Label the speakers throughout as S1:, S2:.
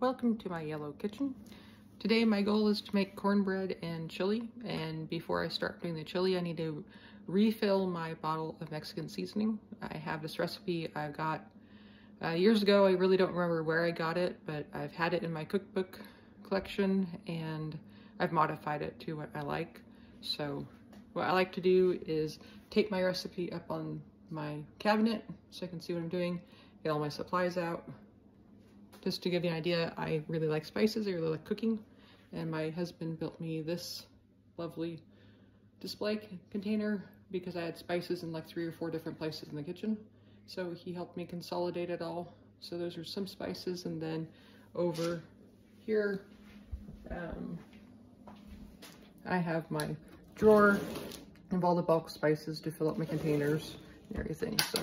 S1: Welcome to my yellow kitchen. Today my goal is to make cornbread and chili and before I start doing the chili I need to refill my bottle of Mexican seasoning. I have this recipe I got uh, years ago. I really don't remember where I got it but I've had it in my cookbook collection and I've modified it to what I like. So what I like to do is take my recipe up on my cabinet so I can see what I'm doing, get all my supplies out, just to give you an idea, I really like spices, I really like cooking, and my husband built me this lovely display container because I had spices in like three or four different places in the kitchen. So he helped me consolidate it all. So those are some spices, and then over here, um, I have my drawer of all the bulk spices to fill up my containers and everything. So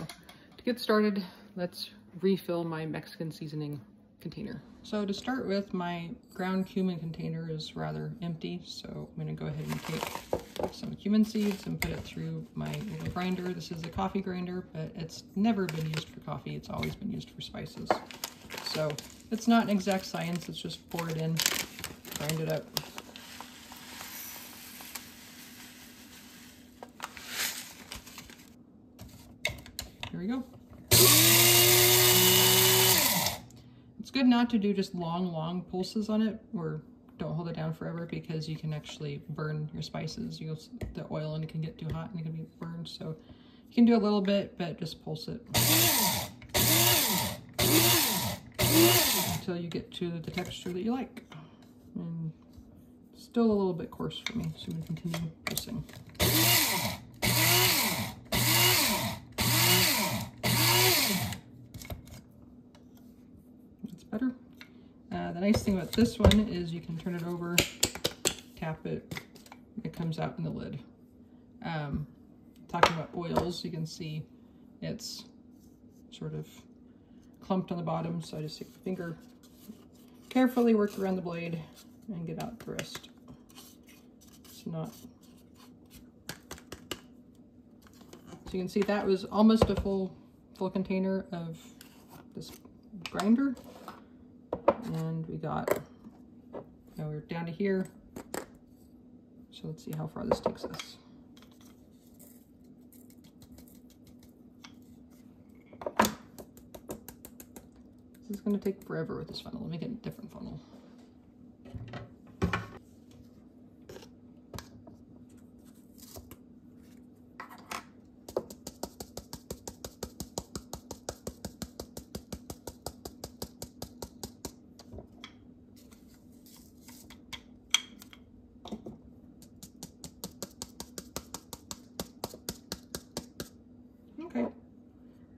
S1: to get started, let's refill my Mexican seasoning container. So to start with, my ground cumin container is rather empty, so I'm gonna go ahead and take some cumin seeds and put it through my little grinder. This is a coffee grinder, but it's never been used for coffee. It's always been used for spices. So it's not an exact science, it's just pour it in, grind it up. Here we go. Good not to do just long, long pulses on it or don't hold it down forever because you can actually burn your spices. You the oil and it can get too hot and it can be burned. So you can do a little bit, but just pulse it until you get to the texture that you like. And still a little bit coarse for me, so I'm gonna continue pulsing. Nice thing about this one is you can turn it over, tap it, it comes out in the lid. Um, talking about oils, you can see it's sort of clumped on the bottom, so I just take my finger, carefully work around the blade and get out the rest. It's not... So you can see that was almost a full full container of this grinder and we got, now we're down to here. So let's see how far this takes us. This is going to take forever with this funnel. Let me get a different funnel.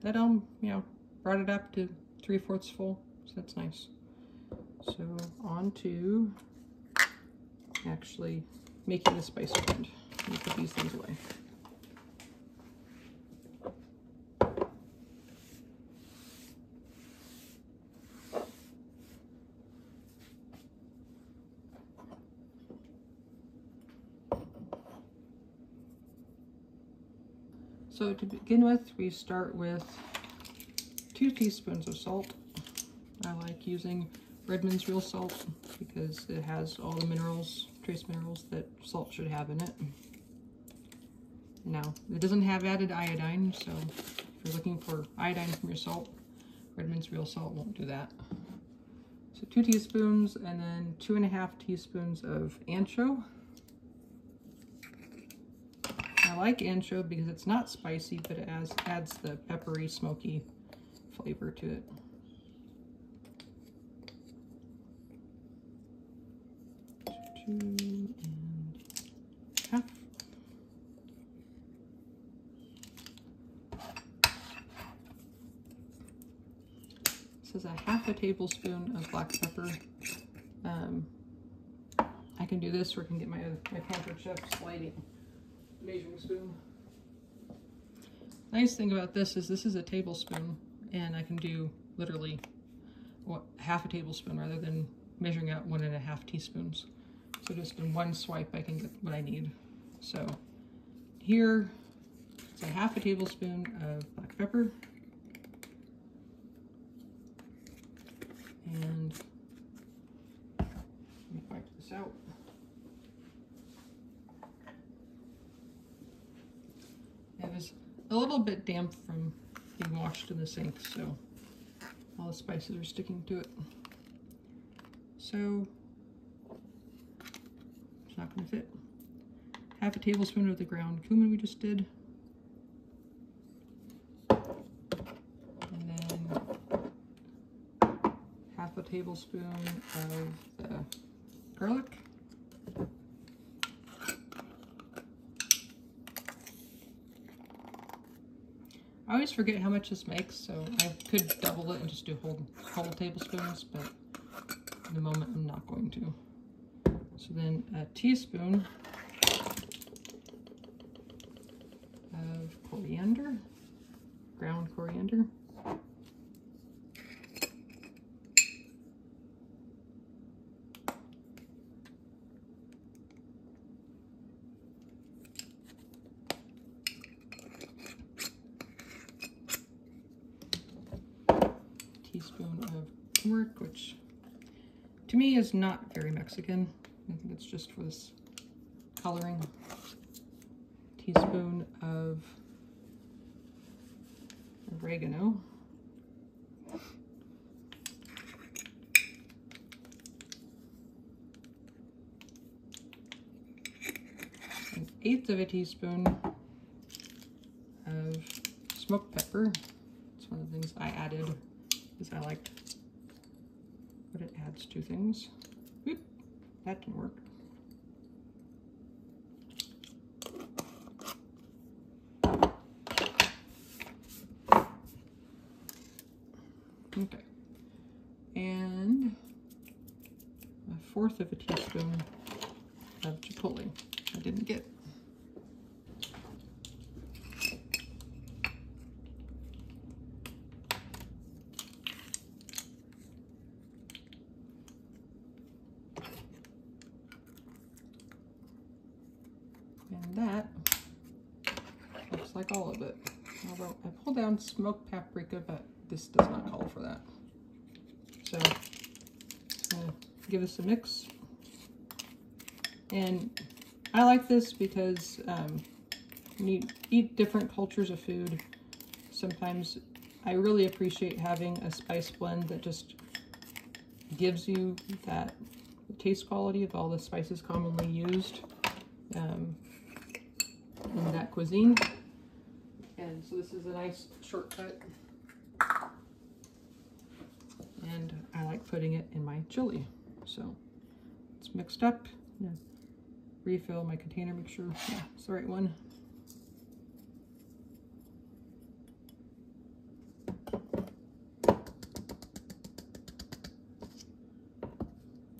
S1: that um, you know, brought it up to three-fourths full, so that's nice. So on to actually making the spice blend. Let me put these things away. So to begin with, we start with two teaspoons of salt. I like using Redmond's Real Salt because it has all the minerals, trace minerals that salt should have in it. Now, it doesn't have added iodine, so if you're looking for iodine from your salt, Redmond's Real Salt won't do that. So two teaspoons and then two and a half teaspoons of ancho. I like anchovy because it's not spicy, but it adds, adds the peppery, smoky flavor to it. Two and half. This is a half a tablespoon of black pepper. Um, I can do this or I can get my, my Pampered Chef sliding measuring spoon. Nice thing about this is this is a tablespoon and I can do literally what, half a tablespoon rather than measuring out one and a half teaspoons. So just in one swipe I can get what I need. So here it's a half a tablespoon of black pepper and let me wipe this out. It was a little bit damp from being washed in the sink, so all the spices are sticking to it. So it's not going to fit. Half a tablespoon of the ground cumin we just did. And then half a tablespoon of the garlic. Always forget how much this makes, so I could double it and just do whole, whole tablespoons, but in the moment I'm not going to. So then a teaspoon of coriander, ground coriander. teaspoon of turmeric, which to me is not very Mexican. I think it's just for this coloring. Teaspoon of oregano. An eighth of a teaspoon of smoked pepper. It's one of the things I added because I liked what it adds two things. Oop, that didn't work. Okay. And a fourth of a teaspoon of chipotle I didn't get. And that looks like all of it. Although Smoked paprika, but this does not call for that. So give this a mix. And I like this because um, when you eat different cultures of food, sometimes I really appreciate having a spice blend that just gives you that taste quality of all the spices commonly used um, in that cuisine. So this is a nice shortcut. And I like putting it in my chili. So it's mixed up. Yeah. Refill my container, make sure yeah, it's the right one.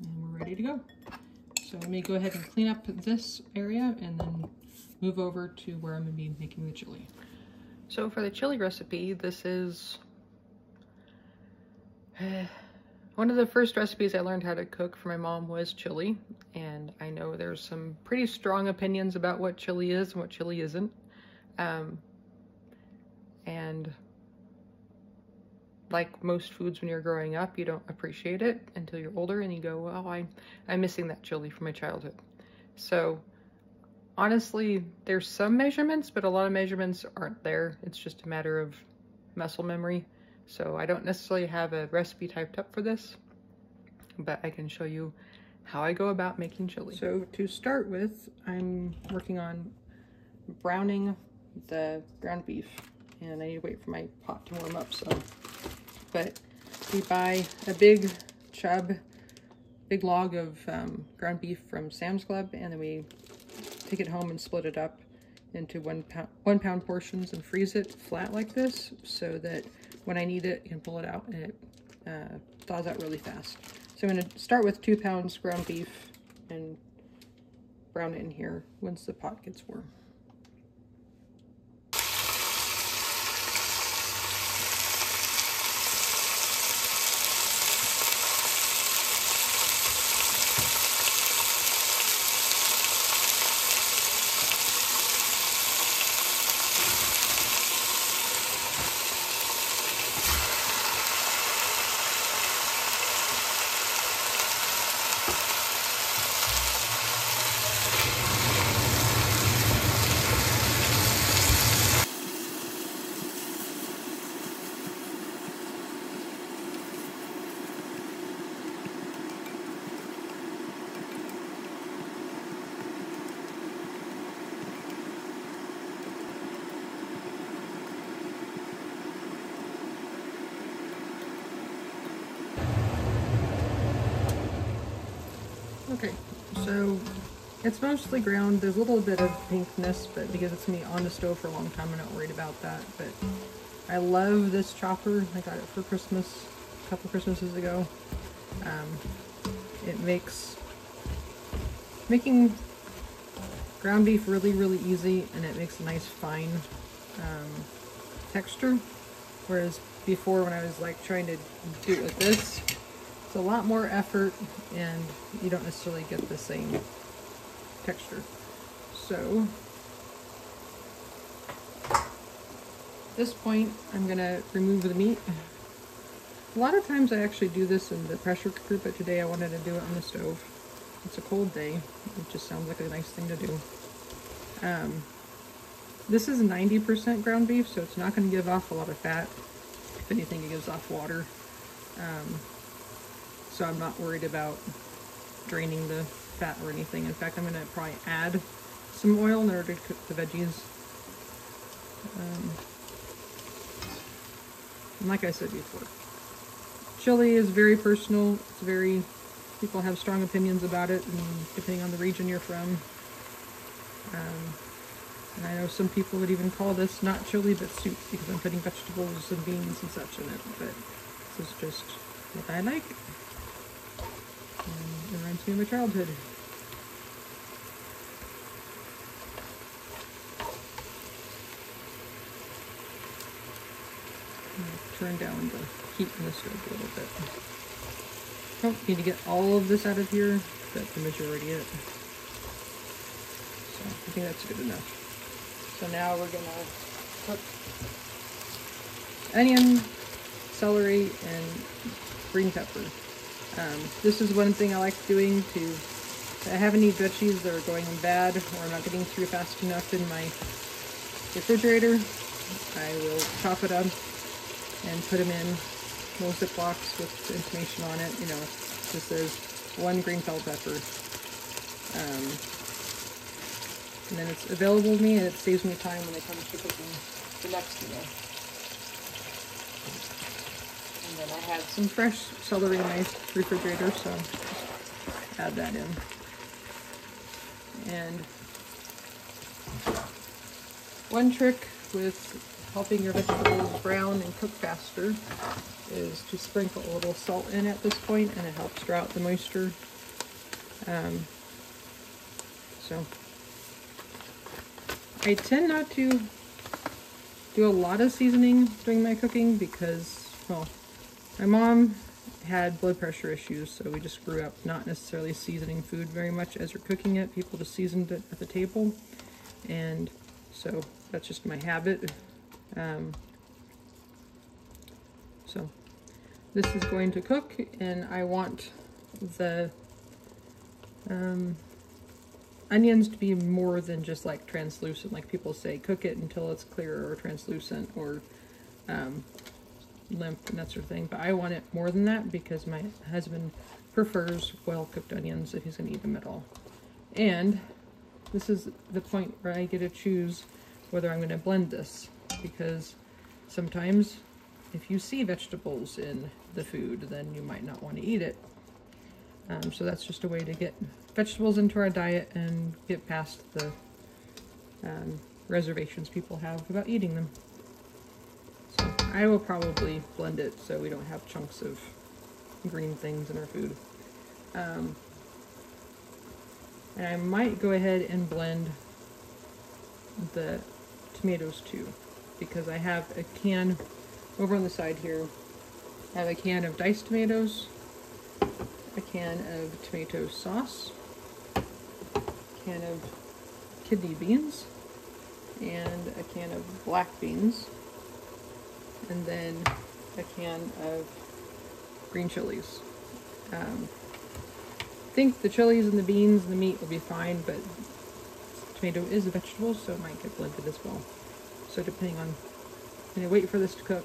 S1: And we're ready to go. So let me go ahead and clean up this area and then move over to where I'm gonna be making the chili. So for the chili recipe, this is one of the first recipes I learned how to cook for my mom was chili. And I know there's some pretty strong opinions about what chili is and what chili isn't. Um, and like most foods when you're growing up, you don't appreciate it until you're older and you go, well, I, I'm missing that chili from my childhood. So honestly, there's some measurements, but a lot of measurements aren't there. It's just a matter of muscle memory. So I don't necessarily have a recipe typed up for this, but I can show you how I go about making chili. So to start with, I'm working on browning the ground beef and I need to wait for my pot to warm up. So, but we buy a big chub, big log of um, ground beef from Sam's Club, and then we take it home and split it up into one pound, one pound portions and freeze it flat like this so that when I need it, I can pull it out and it uh, thaws out really fast. So I'm going to start with two pounds ground beef and brown it in here once the pot gets warm. It's mostly ground. There's a little bit of pinkness, but because it's gonna be on the stove for a long time, I'm not worried about that. But I love this chopper. I got it for Christmas a couple Christmases ago. Um, it makes making ground beef really, really easy, and it makes a nice fine um, texture. Whereas before, when I was like trying to do it with this, it's a lot more effort, and you don't necessarily get the same texture. So, at this point, I'm to remove the meat. A lot of times I actually do this in the pressure cooker, but today I wanted to do it on the stove. It's a cold day. It just sounds like a nice thing to do. Um, this is 90% ground beef, so it's not going to give off a lot of fat. If anything, it gives off water. Um, so I'm not worried about draining the fat or anything. In fact, I'm going to probably add some oil in order to cook the veggies. Um, and like I said before, chili is very personal. It's very, people have strong opinions about it, and depending on the region you're from. Um, and I know some people would even call this not chili but soup because I'm putting vegetables and beans and such in it. But this is just what I like. And it reminds me of my childhood. turn down the heat in the stove a little bit. Don't need to get all of this out of here, but the majority of it. So I think that's good enough. So now we're gonna cook onion, celery, and green pepper. Um, this is one thing I like doing to, if I have any veggies that are going bad or I'm not getting through fast enough in my refrigerator, I will chop it up and put them in little Ziplocs with information on it. You know, this says one green bell pepper. Um, and then it's available to me and it saves me time when it comes to cooking the next meal. And then I have some fresh celery in my refrigerator, so add that in. And one trick with helping your vegetables brown and cook faster is to sprinkle a little salt in at this point and it helps draw out the moisture. Um, so I tend not to do a lot of seasoning during my cooking because, well, my mom had blood pressure issues, so we just grew up not necessarily seasoning food very much as we're cooking it. People just seasoned it at the table, and so that's just my habit. Um, so this is going to cook, and I want the um, onions to be more than just like translucent, like people say, cook it until it's clear or translucent or um, limp and that sort of thing. But I want it more than that because my husband prefers well-cooked onions if he's going to eat them at all. And this is the point where I get to choose whether I'm going to blend this because sometimes if you see vegetables in the food, then you might not want to eat it. Um, so that's just a way to get vegetables into our diet and get past the um, reservations people have about eating them. I will probably blend it so we don't have chunks of green things in our food. Um, and I might go ahead and blend the tomatoes too because I have a can over on the side here. I have a can of diced tomatoes, a can of tomato sauce, a can of kidney beans, and a can of black beans, and then a can of green chilies. Um, I think the chilies and the beans and the meat will be fine, but tomato is a vegetable, so it might get blended as well. So depending on, going to wait for this to cook.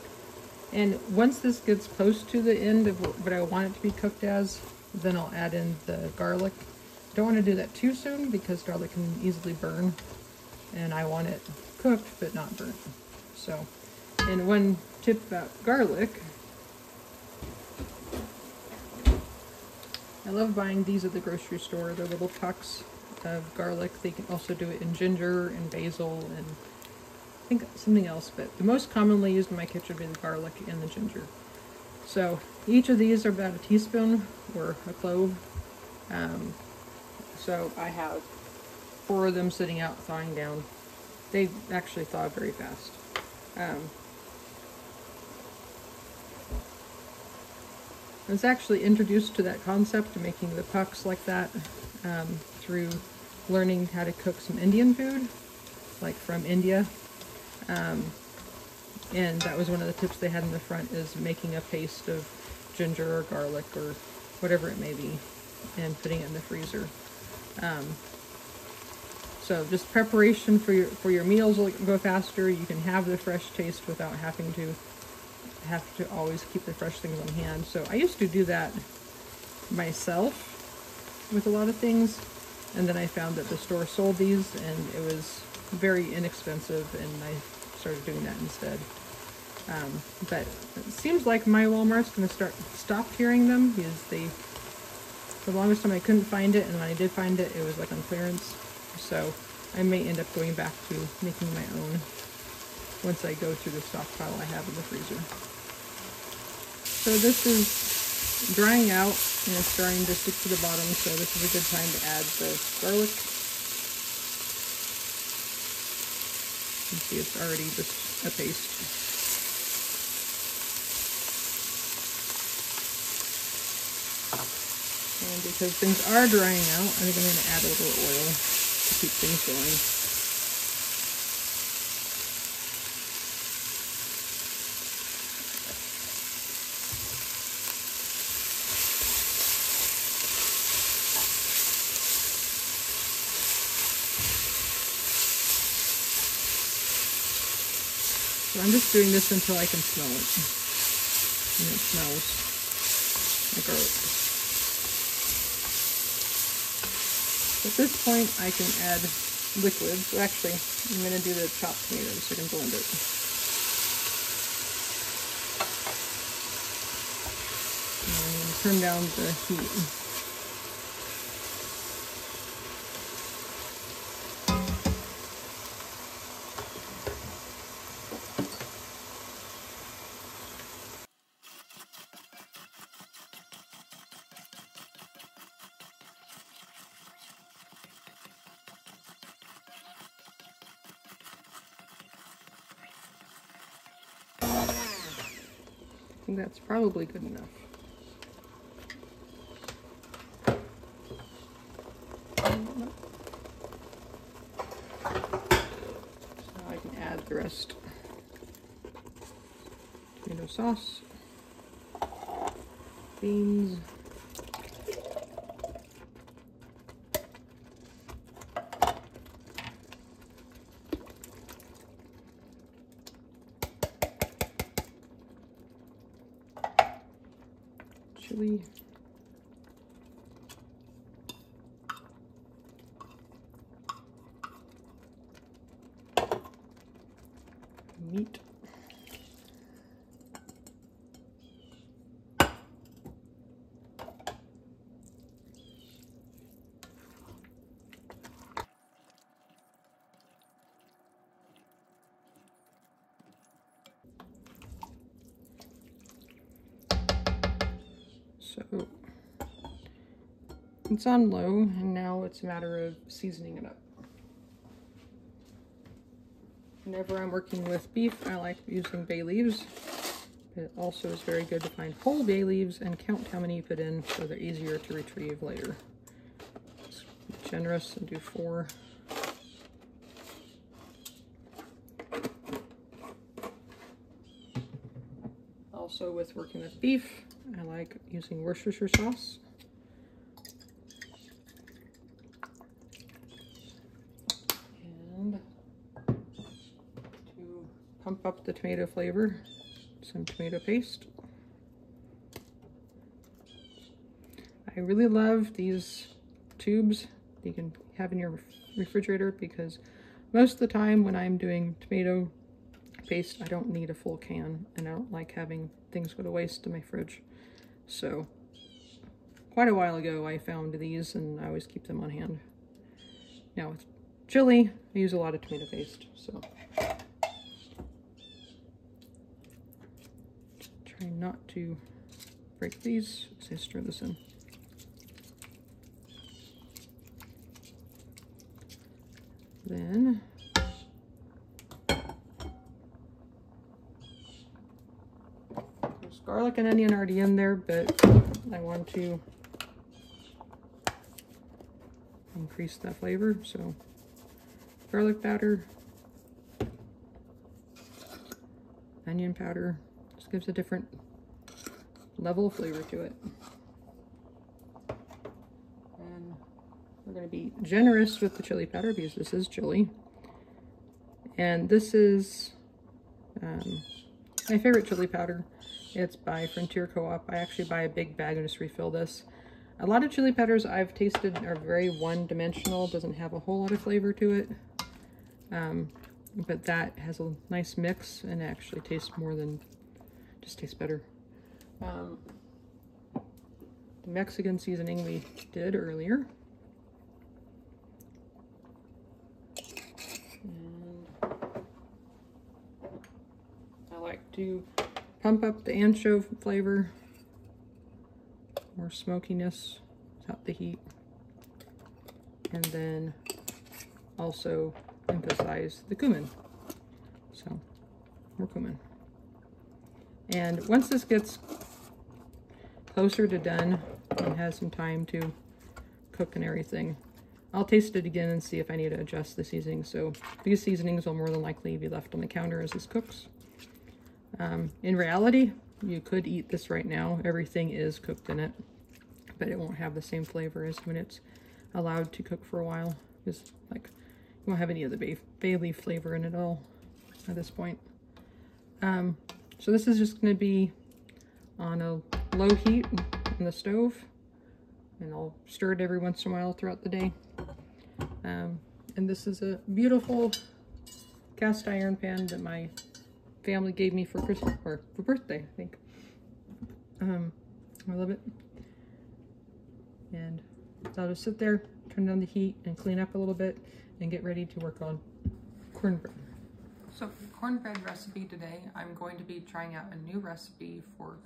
S1: And once this gets close to the end of what I want it to be cooked as, then I'll add in the garlic. Don't want to do that too soon because garlic can easily burn. And I want it cooked but not burnt. So, and one tip about garlic I love buying these at the grocery store. They're little tucks of garlic. They can also do it in ginger and basil and I think something else, but the most commonly used in my kitchen is garlic and the ginger. So each of these are about a teaspoon or a clove. Um, so I have four of them sitting out thawing down. They actually thaw very fast. Um, I was actually introduced to that concept of making the pucks like that um, through learning how to cook some Indian food, like from India. Um, and that was one of the tips they had in the front is making a paste of ginger or garlic or whatever it may be and putting it in the freezer. Um, so just preparation for your for your meals will go faster. You can have the fresh taste without having to have to always keep the fresh things on hand. So I used to do that myself with a lot of things, and then I found that the store sold these, and it was very inexpensive, and I started doing that instead. Um, but it seems like my Walmart's going to start stop carrying them because they, the longest time I couldn't find it, and when I did find it, it was like on clearance. So I may end up going back to making my own once I go through the stockpile I have in the freezer. So this is drying out and it's starting to stick to the bottom, so this is a good time to add the garlic. You can see it's already just a paste. And because things are drying out, I think I'm going to add a little oil to keep things going. So I'm just doing this until I can smell it. And it smells like garlic. At this point, I can add liquid. So actually, I'm going to do the chopped tomatoes so I can blend it. And turn down the heat. That's probably good enough. So now I can add the rest. Tomato sauce, beans, chili. Meat. So it's on low and now it's a matter of seasoning it up. Whenever I'm working with beef, I like using bay leaves. It also is very good to find whole bay leaves and count how many you put in so they're easier to retrieve later. Just generous and do four. Also with working with beef, I like using Worcestershire sauce. And to pump up the tomato flavor, some tomato paste. I really love these tubes you can have in your refrigerator because most of the time when I'm doing tomato paste, I don't need a full can and I don't like having things go to waste in my fridge. So quite a while ago I found these and I always keep them on hand. Now with chili, I use a lot of tomato paste, so try not to break these as I stir this in. Then there's garlic and onion already in there, but I want to increase that flavor. So garlic powder, onion powder, just gives a different level of flavor to it. And we're going to be generous with the chili powder because this is chili. And this is um, my favorite chili powder. It's by Frontier Co-op. I actually buy a big bag and just refill this. A lot of chili peppers I've tasted are very one-dimensional, doesn't have a whole lot of flavor to it. Um, but that has a nice mix and actually tastes more than, just tastes better. Um, the Mexican seasoning we did earlier. And I like to pump up the anchovy flavor more smokiness without the heat. And then also emphasize the cumin. So, more cumin. And once this gets closer to done and has some time to cook and everything, I'll taste it again and see if I need to adjust the seasoning. So these seasonings will more than likely be left on the counter as this cooks. Um, in reality, you could eat this right now. Everything is cooked in it, but it won't have the same flavor as when it's allowed to cook for a while. Because, like, you won't have any of the bay, bay leaf flavor in it at all at this point. Um, so this is just going to be on a low heat in the stove, and I'll stir it every once in a while throughout the day. Um, and this is a beautiful cast iron pan that my family gave me for Christmas or for birthday, I think. Um, I love it. And I'll just sit there, turn down the heat, and clean up a little bit, and get ready to work on cornbread. So cornbread recipe today, I'm going to be trying out a new recipe for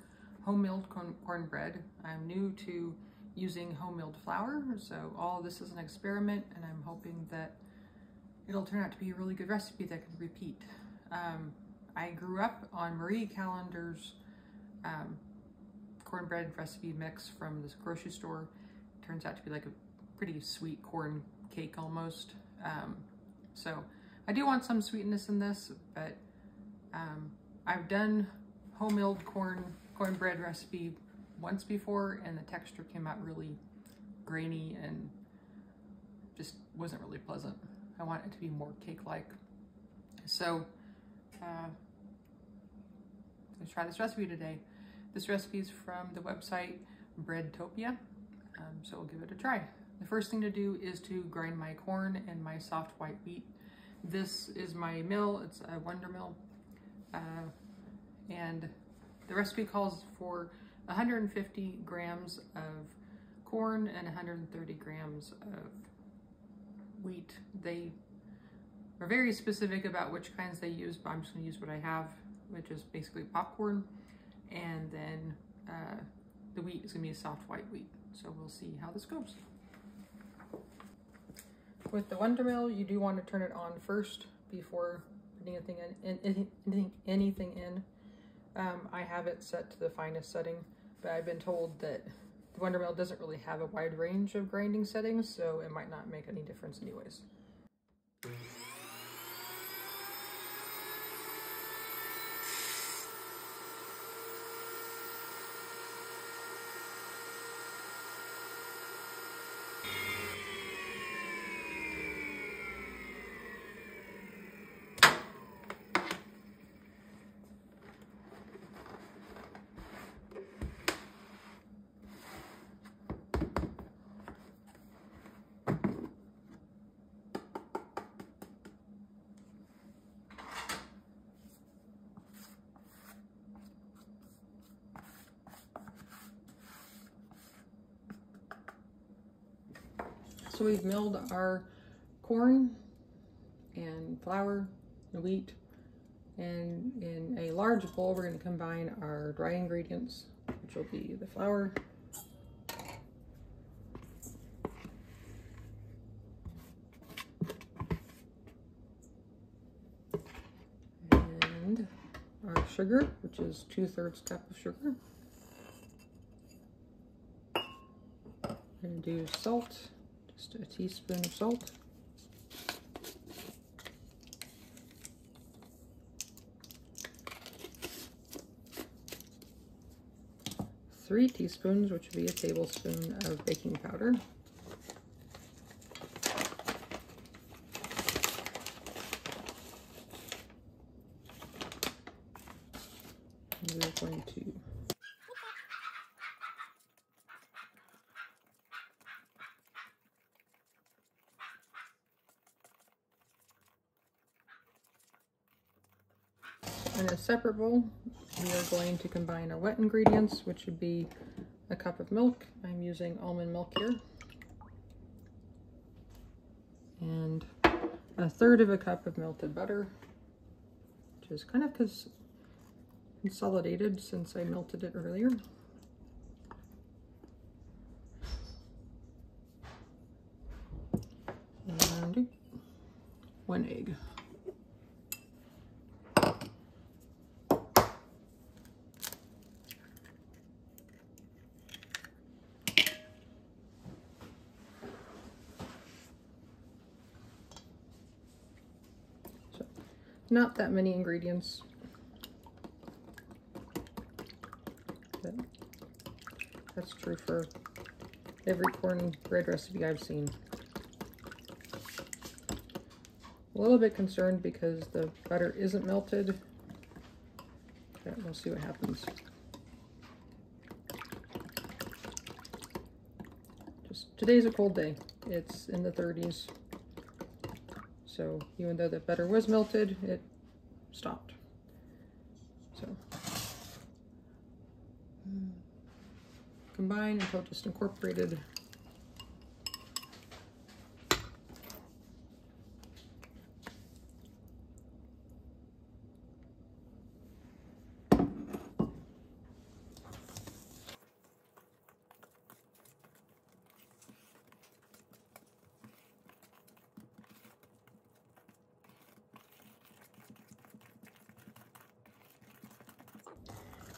S1: home milled corn cornbread. I'm new to using home milled flour, so all this is an experiment, and I'm hoping that it'll turn out to be a really good recipe that I can repeat. Um, I grew up on Marie Callender's um, cornbread recipe mix from this grocery store. Turns out to be like a pretty sweet corn cake almost. Um, so I do want some sweetness in this, but um, I've done home milled corn cornbread recipe once before and the texture came out really grainy and just wasn't really pleasant. I want it to be more cake-like. So uh, Let's try this recipe today. This recipe is from the website Breadtopia, um, so we'll give it a try. The first thing to do is to grind my corn and my soft white wheat. This is my mill, it's a Wonder Mill, uh, and the recipe calls for 150 grams of corn and 130 grams of wheat. They are very specific about which kinds they use, but I'm just gonna use what I have which is basically popcorn. And then uh, the wheat is gonna be a soft white wheat. So we'll see how this goes. With the Wonder Mill, you do want to turn it on first before putting anything in. Anything, anything in. Um, I have it set to the finest setting, but I've been told that the Wonder Mill doesn't really have a wide range of grinding settings, so it might not make any difference anyways. So we've milled our corn and flour and wheat and in a large bowl we're going to combine our dry ingredients which will be the flour and our sugar which is two-thirds cup of sugar. Going to do salt just a teaspoon of salt three teaspoons, which would be a tablespoon of baking powder. And we're going to Bowl, we are going to combine our wet ingredients, which would be a cup of milk. I'm using almond milk here. And a third of a cup of melted butter, which is kind of cons consolidated since I melted it earlier. And one egg. Not that many ingredients. But that's true for every cornbread recipe I've seen. A little bit concerned because the butter isn't melted. Okay, we'll see what happens. Just today's a cold day. It's in the 30s. So even though the butter was melted, it stopped. So combine until just incorporated.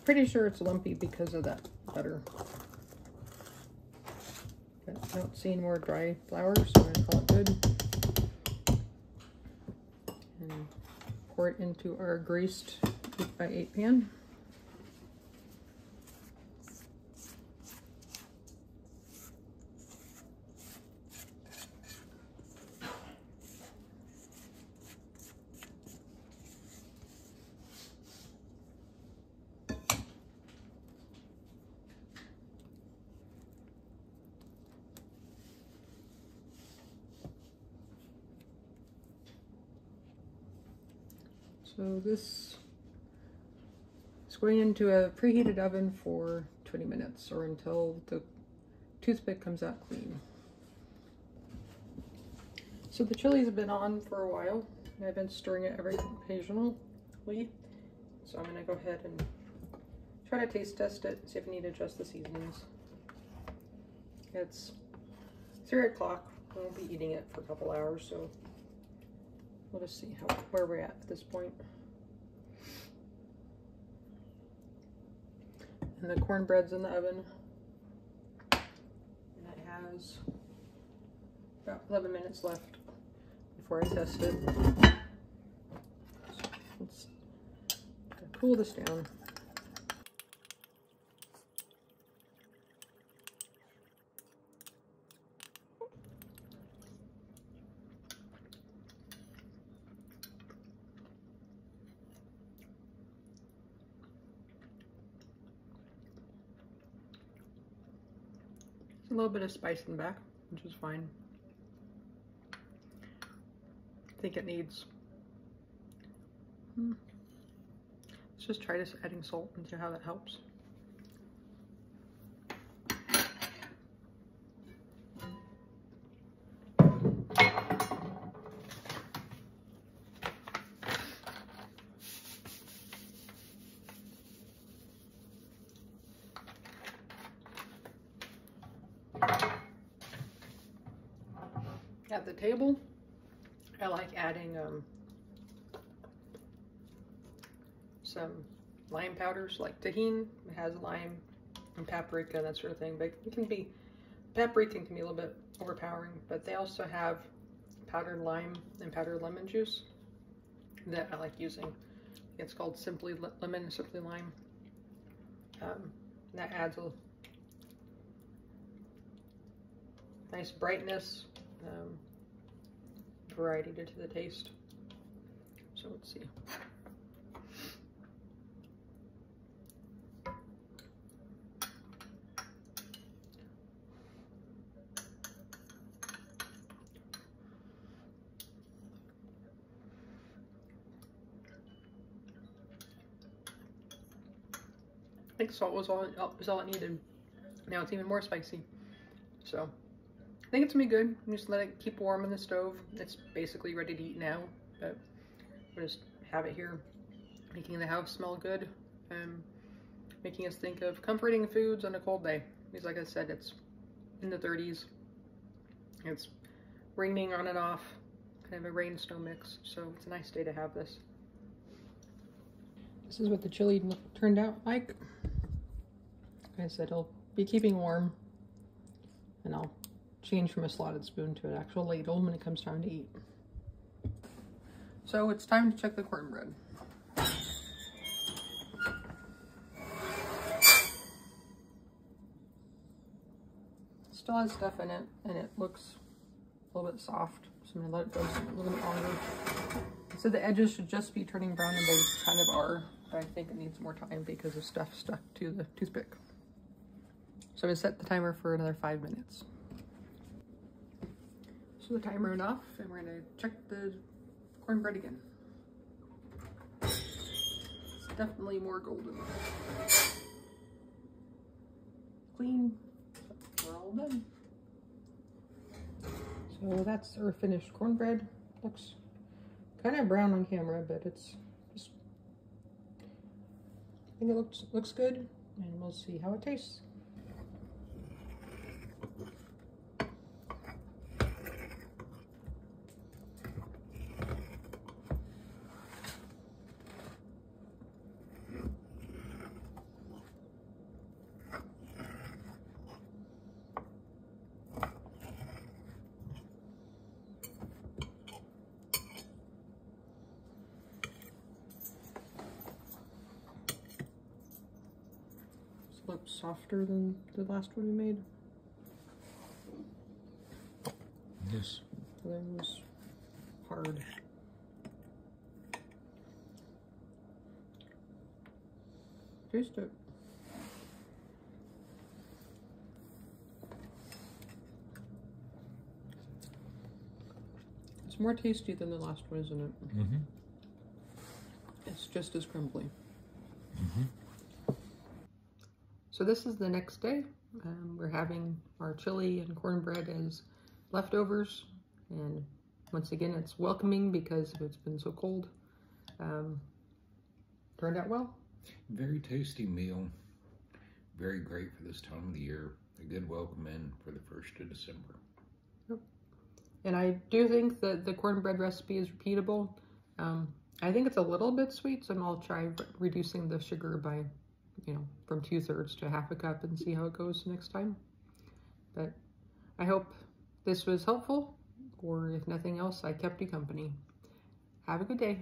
S1: Pretty sure it's lumpy because of that butter. But I don't see any more dry flour, so I'm gonna call it good. And pour it into our greased 8 by 8 pan. This is going into a preheated oven for 20 minutes or until the toothpick comes out clean. So the chili's been on for a while and I've been stirring it every occasionally. So I'm gonna go ahead and try to taste test it, see if I need to adjust the seasonings. It's three o'clock. We'll be eating it for a couple hours, so We'll just see how where we're at at this point. And the cornbread's in the oven. And it has about 11 minutes left before I test it. So let's cool this down. Little bit of spice in the back, which is fine. I think it needs. Hmm. Let's just try this adding salt and see how that helps. At the table, I like adding um, some lime powders like Tajín. It has lime and paprika, and that sort of thing. But it can be, paprika can be a little bit overpowering. But they also have powdered lime and powdered lemon juice that I like using. It's called Simply Lemon, and Simply Lime. Um, that adds a nice brightness, um, variety to the taste. So let's see. I think salt was all, was all it needed. Now it's even more spicy. So I think it's gonna be good. Just let it keep warm in the stove. It's basically ready to eat now, but we'll just have it here, making the house smell good and making us think of comforting foods on a cold day. Because like I said, it's in the 30s. It's raining on and off, kind of a rain snow mix. So it's a nice day to have this. This is what the chili turned out like. Like I said, it'll be keeping warm. And I'll change from a slotted spoon to an actual ladle when it comes time to eat. So it's time to check the cornbread. Still has stuff in it, and it looks a little bit soft. So I'm gonna let it go a little bit longer. So the edges should just be turning brown, and they kind of are. But I think it needs more time because of stuff stuck to the toothpick. So I'm gonna set the timer for another five minutes. So the timer went off and we're gonna check the cornbread again. It's definitely more golden. Clean, we're all done. So that's our finished cornbread. Looks kind of brown on camera, but it's just, I think it looks, looks good and we'll see how it tastes. looks softer than the last one we made.
S2: Yes.
S1: Other was hard. Taste it. It's more tasty than the last one, isn't it?
S2: Mm-hmm.
S1: It's just as crumbly.
S2: Mm-hmm.
S1: So this is the next day. Um, we're having our chili and cornbread as leftovers. And once again, it's welcoming because it's been so cold. Um, turned out well.
S2: Very tasty meal. Very great for this time of the year. A good welcome in for the 1st of December.
S1: Yep. And I do think that the cornbread recipe is repeatable. Um, I think it's a little bit sweet, so I'll try reducing the sugar by you know, from two thirds to half a cup and see how it goes next time. But I hope this was helpful, or if nothing else, I kept you company. Have a good day.